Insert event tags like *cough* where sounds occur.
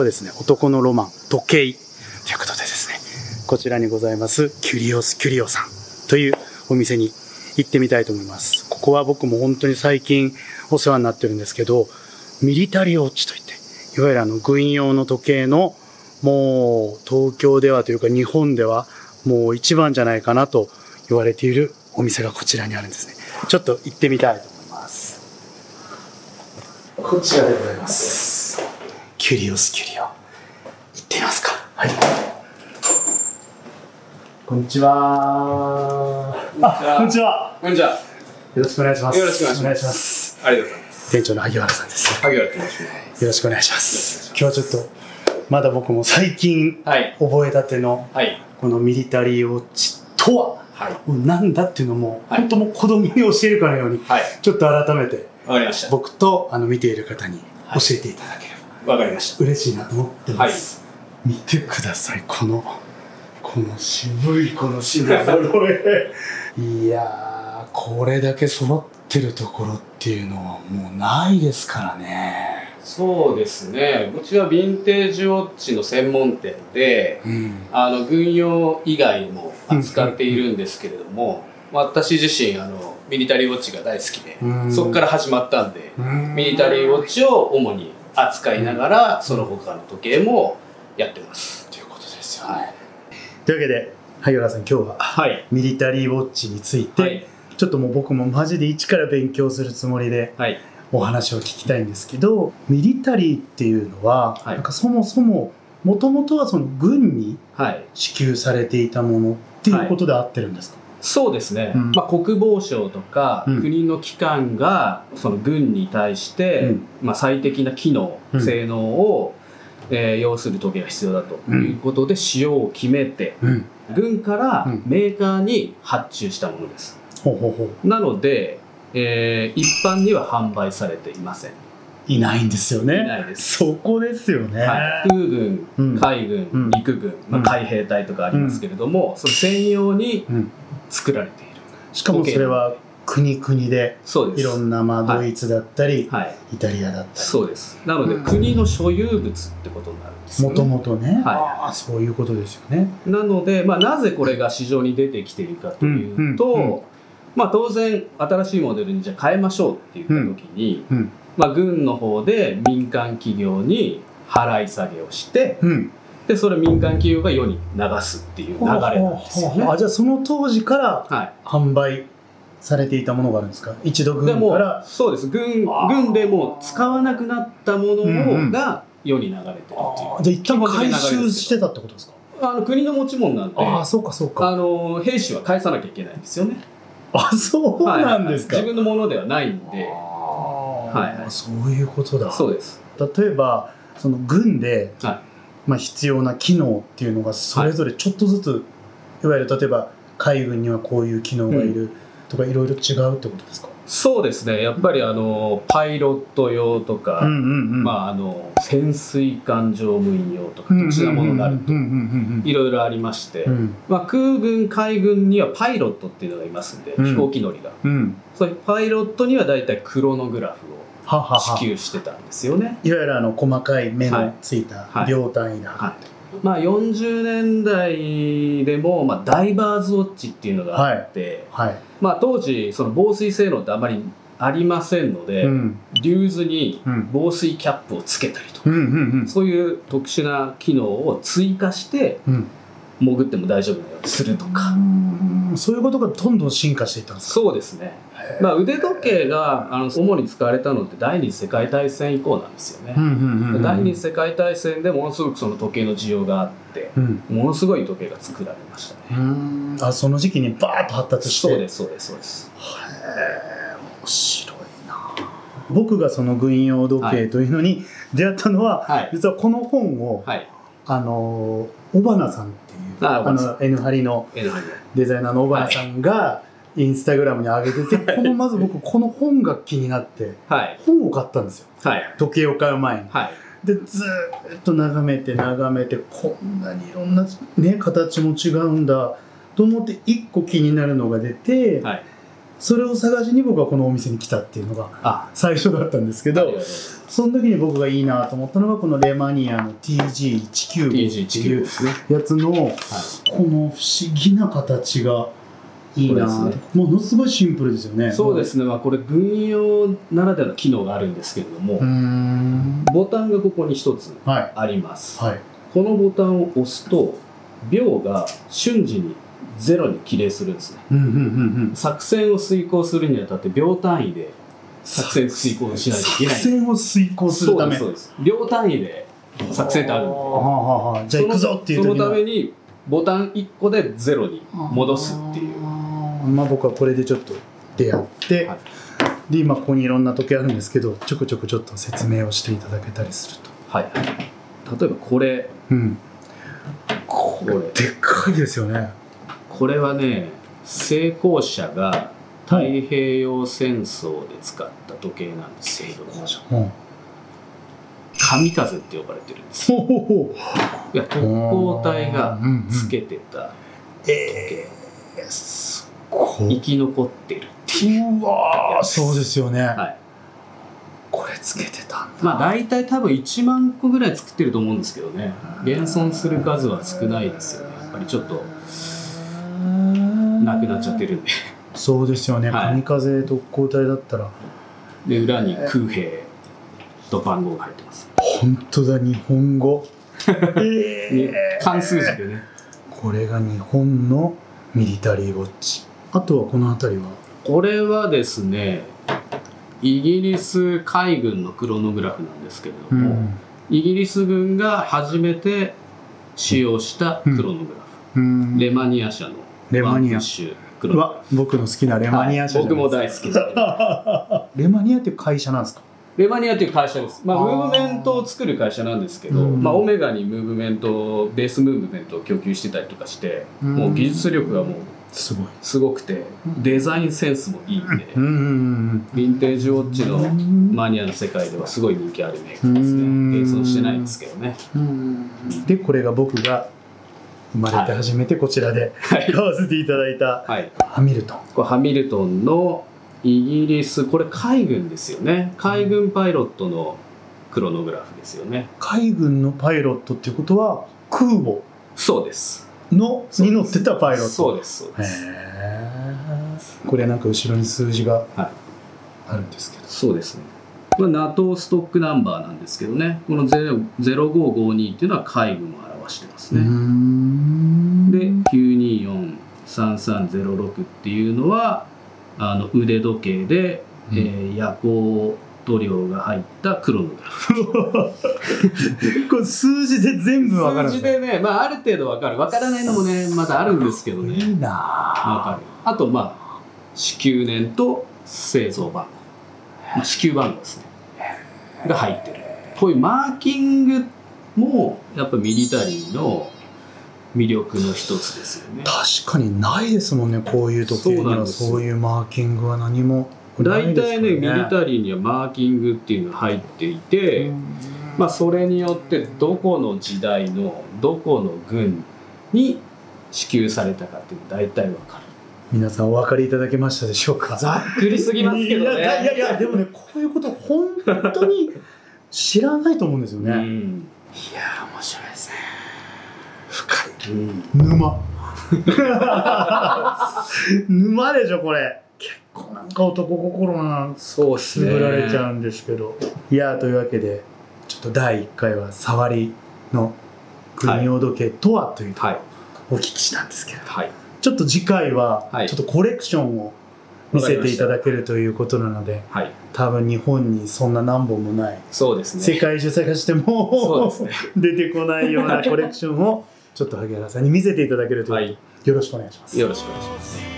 日ですね、男のロマン、時計ということでですね、こちらにございます、キュリオス・キュリオさんというお店に行ってみたいと思います。ここは僕も本当に最近お世話になってるんですけど、ミリタリーウォッチといって、いわゆるあの軍用の時計のもう東京ではというか日本ではもう一番じゃないかなと言われているお店がこちらにあるんですね。ちょっと行ってみたいと思います。こちらでございます。キュリオスキュリオ。行ってみますか。はい。こんにちは。あ、こんにちは。こんにちは。よろしくお願いします。よろしくお願いします。ありがとうございます。店長の萩原さんです。萩原と申します。よろしくお願いします。今日はちょっと、まだ僕も最近はい。覚えたてのはい。このミリタリーウォッチとは、はい。もうなんだっていうのも、はい本当もう子供に教えるかのように、はい。ちょっと改めてわかりました。僕とあの見ている方にはい教えていただければわかりました。嬉しいなと思ってます。見てください、この、この渋いこの品揃え。*laughs* いやー、これだけ揃ってるところっていうのはもうないですからね。そうですね。うちはヴィンテージウォッチの専門店で、うん。あの、軍用以外も扱っているんですけれども、私自身、あの、ミリタリーウォッチが大好きでう、んそこから始まったんで、うんミリタリーウォッチを主に扱いながら、その他の時計もやってます。ということですよね。はい。というわけで、萩原さん今日ははい。ミリタリーウォッチについて、はい。ちょっともう僕もマジで一から勉強するつもりではい。お話を聞きたいんですけどミリタリーっていうのは、はいなんかそもそももともとはその軍にはい。支給されていたものっていうことで合ってるんですか、そうですね、うん。まあ、国防省とかうん。国の機関がその軍に対して、うん。まあ、最適な機能、うん。性能を、えー要する時計が必要だということで使用を決めてうん、軍からうん。メーカーに発注したものです。なので、えー一般には販売されていません。いないんですよね。いないです。そこですよね、はい、空軍、うん。海軍、うん。陸軍、まあ、うん海兵隊とかありますけれども、その専用にうん作られている。しかもそれは国々でそうです。いろんな、まあ、はいドイツだったり、はい。イタリアだったり。そうです。なので、うん。国の所有物ってことになるんですもともとね、はい。ああそういうことですよね。なので、まあ、なぜこれが市場に出てきているかというと、うんうんうん。まあ、当然新しいモデルにじゃあ変えましょうって言った時に、うん。まあ、軍の方で民間企業に払い下げをしてうんでそれ民間企業が世に流すっていう流れなんですよね。あじゃあその当時からはい。販売されていたものがあるんですか？一度でも軍から？そうです。軍軍でもう使わなくなったものが世に流れてるっていう。あじゃあ一旦回収してたってことですか？あの国の持ち物なんで。ああそうかそうか。あの兵士は返さなきゃいけないんですよね。あそうなんですか、はいはい自分のものではないんで、はいはい。そういうことだ。そうです。例えばその軍で、はまあ、必要な機能っていうのがそれぞれちょっとずつ、い、わゆる例えば海軍にはこういう機能がいるとかいろいろ違うってことですか、そうですね。やっぱりあのパイロット用とか、うんうんうん。まああの潜水艦乗務員用とか特殊なものがあるといろいろありまして、うん。まあ空軍海軍にはパイロットっていうのがいますんで、うん。飛行機乗りが。そういうパイロットにはだいたいクロノグラフはははを支給してたんですよね。いわゆるあの細かい目のついたはい。秒単位だ、はい。まあ40年代でも、まあ、ダイバーズウォッチっていうのがあって、はい。まあ、当時その防水性能ってあまりありませんので、うん。リューズにうん。防水キャップをつけたりとか、うんうんそういう特殊な機能を追加してうんうん潜っても大丈夫なようにするとか、うん。そういうことがどんどん進化していったんですか？そうですね、まあ、腕時計があの主に使われたのって第二次世界大戦以降なんですよね、第二次世界大戦でものすごくその時計の需要があってうん。ものすごい時計が作られましたね。うん。あその時期にバーッと発達してそうですそうですそうです。へえ面白いな。僕がその軍用時計というのに出会ったのは、はい。実はこの本を、はいあの尾花さんっていうあの N ハリのデザイナーの尾花さんが、インスタグラムに上げててこのまず僕この本が気になってはい。本を買ったんですよ。はい。時計を買う前に。はい。でずーっと眺めて眺めてこんなにいろんな、ね、形も違うんだと思って一個気になるのが出て、はいそれを探しに僕はこのお店に来たっていうのがあ。最初だったんですけどその時に僕がいいなと思ったのがこのレマニアの TG195 ってい TG19 うやつのはい。この不思議な形がいいなものすごいシンプルですよね。そうですね、まあ、これ軍用ならではの機能があるんですけれども、ボタンがここに一つはい。あります、はい。このボタンを押すと秒が瞬時にゼロに起例するんですね。うんうんうんうん。作戦を遂行するにあたって秒単位で作戦遂行しないといけない。作戦を遂行するため。そうです秒単位で作戦ってあるんで。じゃあ行くぞっていう時そのためににボタン1個でゼロに戻すっていう。まあ僕はこれでちょっと出会って、はい。で今ここにいろんな時計あるんですけどちょくちょくちょっと説明をしていただけたりすると。はい。例えばこれ。うん。これ。でっかいですよねこれはね成功者が太平洋戦争で使った時計なんですけれどもうん神風って呼ばれてるんです。いや特攻隊がつけてたうえー、すごい。生き残ってるっていう。うわーそうですよね、はい。これつけてたんだ。まあ大体多分1万個ぐらい作ってると思うんですけどね。現存する数は少ないですよね。やっぱりちょっとなくなっちゃってるんで。そうですよね、はい。神風特攻隊だったら。で裏に空兵と番号が入ってます。本当だ日本語。*laughs* えにー。漢数字でね。これが日本のミリタリーウォッチ。あとはこの辺りは？これはですねイギリス海軍のクロノグラフなんですけれども、イギリス軍が初めて使用したクロノグラフ、うん。レマニア社のレマニア。は僕の好きなレマニア社はい。僕も大好きで *laughs* レマニアっていう会社なんですか？レマニアという会社です、まあ、あー。ムーブメントを作る会社なんですけど、うん。まあ、オメガにムーブメントベースムーブメントを供給してたりとかして、うん。もう技術力がもうすごい。すごくてデザインセンスもいいんで、うんヴィンテージウォッチのマニアの世界ではすごい人気あるメーカーですうん。ね現存してないですけどね。うん。でこれが僕が生まれて初めてこちらではい、買わせていただいたはい、ハミルトン。これハミルトンのイギリスこれ海軍ですよね。海軍パイロットのクロノグラフですよね。海軍のパイロットっていうことは空母そうです。のに乗ってたパイロット。そうですそうです。これなんか後ろに数字がはい。あるんですけど、そうですね。これ NATO ストックナンバーなんですけどね、この0 0552っていうのは海軍を表してますね。んで、9243306っていうのは、あの腕時計で、うんえー夜光塗料が入ったクロノグラフ。これ数字で全部わかるん数字でね、まあある程度わかる。わからないのもね、まだあるんですけどね。いいなわかる。あと、まあ、支給年と製造番号。まあ、支給番号ですね。が入ってる。こういうマーキングも、やっぱミリタリーの魅力の一つですよね。確かにないですもんねこういう時計にはそういうマーキングは何もない大体ね、ミリタリーにはマーキングっていうのが入っていて、まあ、それによってどこの時代のどこの軍に支給されたかっていうのが大体わかる。皆さんお分かりいただけましたでしょうか？ざっくりすぎますけどね。いやいやいやでもねこういうこと本当に知らないと思うんですよね、うん。ー面白いですね。深い。うん沼。*laughs* 沼でしょこれ。結構なんか男心がそうっすぐられちゃうんですけど、いやーというわけでちょっと第1回は触りの軍用時計とはというとお聞きしたんですけれど、はい。ちょっと次回ははい。ちょっとコレクションを見せていただけるということなのではい。多分日本にそんな何本もないそうですね。世界中探してもね。*laughs* 出てこないようなコレクションをちょっと萩原さんに見せていただけるというはい。よろしくお願いします。よろしくお願いします。